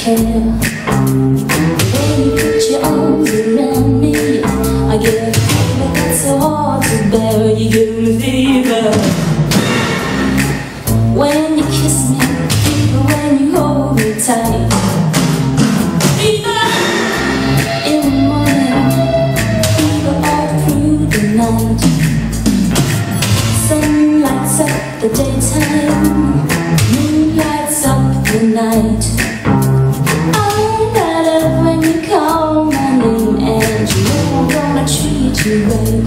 care. Baby, your arms around me. I get so hard to bear. You give me fever when you kiss me, fever when you hold me tight. Fever in the morning, fever all through the night. Sun lights up the daytime, moon lights up the night. She won't